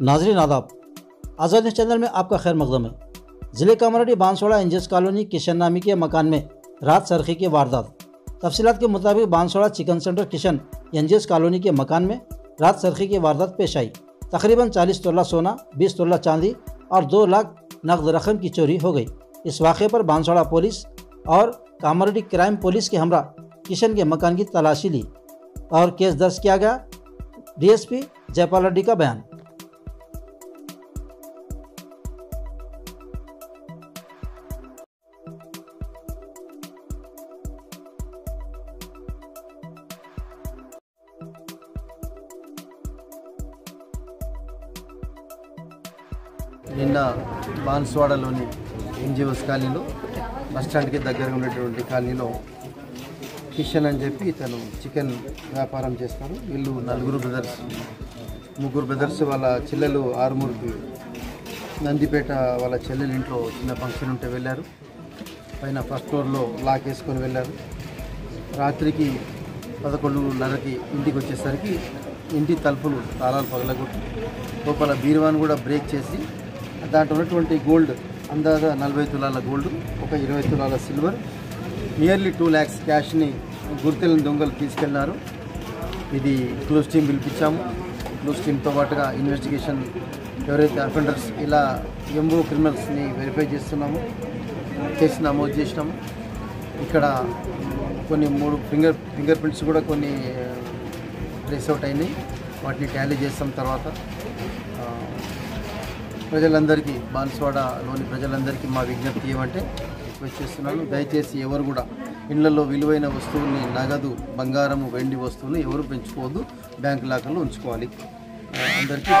नाजरीन आदाब, आज़ाद news channel में आपका खैर मकदम है। ज़िले कामराडी बांसवाड़ा इंजस कॉलोनी किशन नामी के मकान में रात सरखी की वारदात। तफसीलात के मुताबिक Banswada chicken centre Kishan NGOs colony के मकान में रात सरखी की वारदात पेश आई। तकरीबन 40 तोला सोना 20 तोला चांदी और दो लाख नकद रकम की चोरी हो गई। इस वाक़े पर बांसवाड़ा पुलिस और कामरडी क्राइम पुलिस के हमरा किशन के मकान की तलाशी ली और केस दर्ज किया गया। डीएसपी जयपाल रेड्डी का बयान। నిన్న బాన్స్వాడలోని ఎన్జిఓస్ కాలనీలో బస్టాండ్కి దగ్గరగా ఉన్నటువంటి కాలనీలో కిషన్ అని చెప్పి తను చికెన్ వ్యాపారం చేస్తారు వీళ్ళు నలుగురు బ్రదర్స్. ముగ్గురు బ్రదర్స్ వాళ్ళ చెల్లెలు ఆరుమూరుకి నందిపేట వాళ్ళ చెల్లెలు ఇంట్లో చిన్న ఫంక్షన్ ఉంటే వెళ్ళారు. పైన ఫస్ట్ ఫ్లోర్లో లాక్ వేసుకొని వెళ్ళారు. రాత్రికి పదకొండున్నరకి ఇంటికి వచ్చేసరికి ఇంటి తలుపులు తాళాలు పగలగొట్టి లోపల బీరువాను కూడా బ్రేక్ చేసి దాంట్లో ఉన్నటువంటి గోల్డ్ అందాజ నలభై తులాల గోల్డ్ ఒక ఇరవై తులాల సిల్వర్ నియర్లీ టూ ల్యాక్స్ క్యాష్ని గుర్తెలని దొంగలు తీసుకెళ్ళారు. ఇది క్లోజ్ టీం పిలిపించాము. క్లోజ్ టీంతో పాటుగా ఇన్వెస్టిగేషన్ ఎవరైతే అఫెండర్స్ ఇలా ఎంబో క్రిమినల్స్ని వెరిఫై చేస్తున్నాము కేసు నమోదు చేసినాము. ఇక్కడ కొన్ని మూడు ఫింగర్ ఫింగర్ ప్రింట్స్ కూడా కొన్ని eh, ట్రేస్ అవుట్ అయినాయి. వాటిని టాలీ చేస్తాం తర్వాత. ప్రజలందరికీ బాన్స్వాడలోని ప్రజలందరికీ మా విజ్ఞప్తి ఏమంటే రిక్వెస్ట్ చేస్తున్నాను దయచేసి ఎవరు కూడా ఇళ్ళలో విలువైన వస్తువుల్ని నగదు బంగారము వెండి వస్తువులు ఎవరు పెంచుకోవద్దు. బ్యాంక్ లాకర్లో ఉంచుకోవాలి. అందరికీ